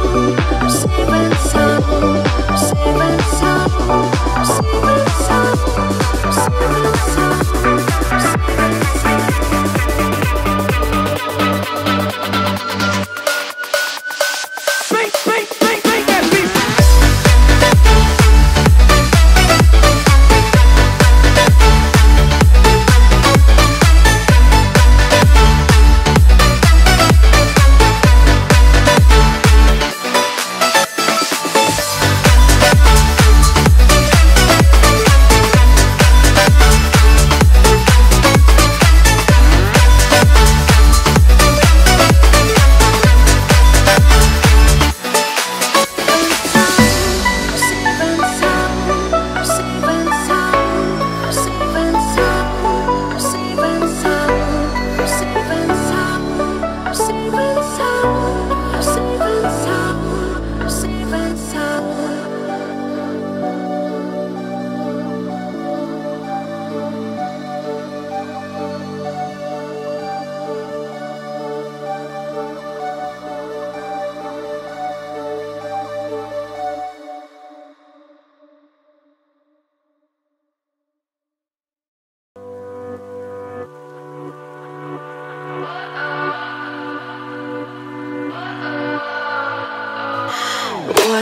Ooh,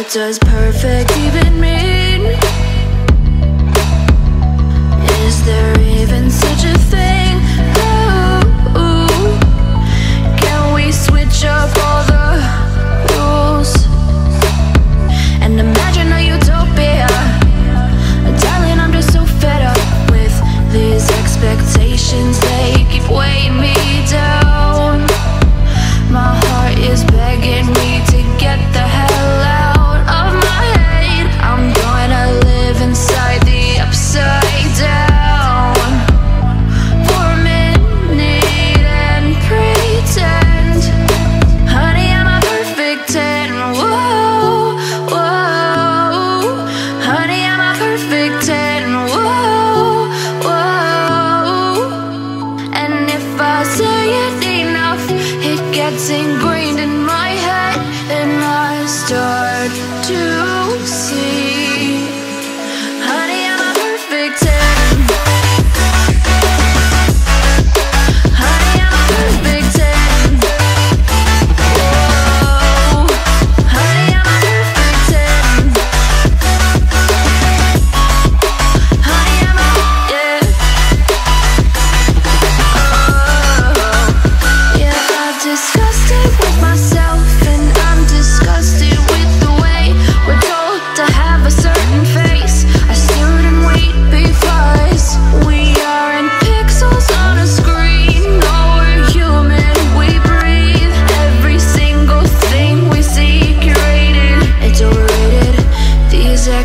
What does perfect even mean? Is there even such a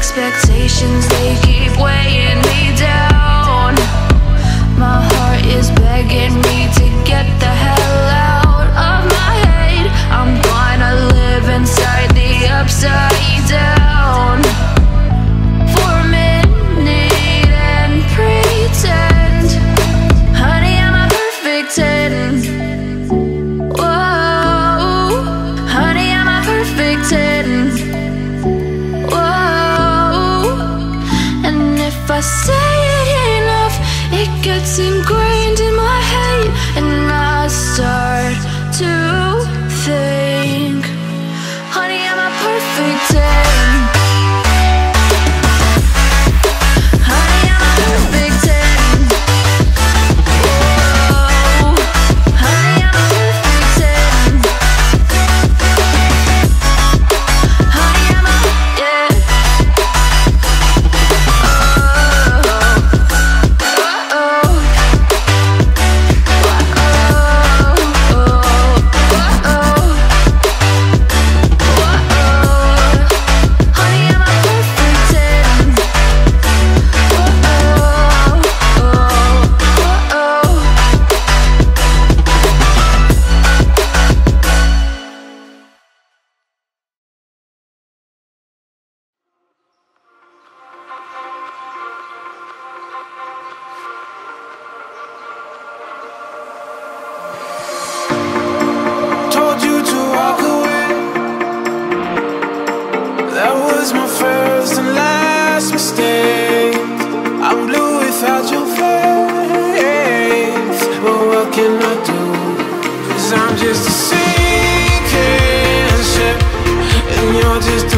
Expectations, they keep weighing me down. My heart is begging me to get the hell out of my head. I'm gonna live inside the upside just a sinking ship, and you're just